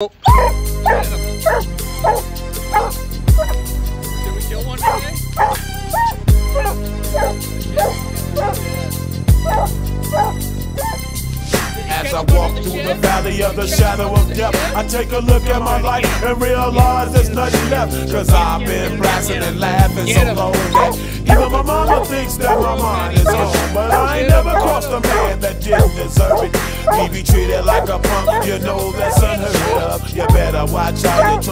Did we kill one today? As I walk through the valley of the shadow of death, I take a look at my life and realize there's nothing left. Cause I've been blasting and laughing so long that even my mama thinks that my mind is on. But I ain't never crossed a man that didn't deserve it. Be treated like a punk, you know that's unheard better watch how you talk.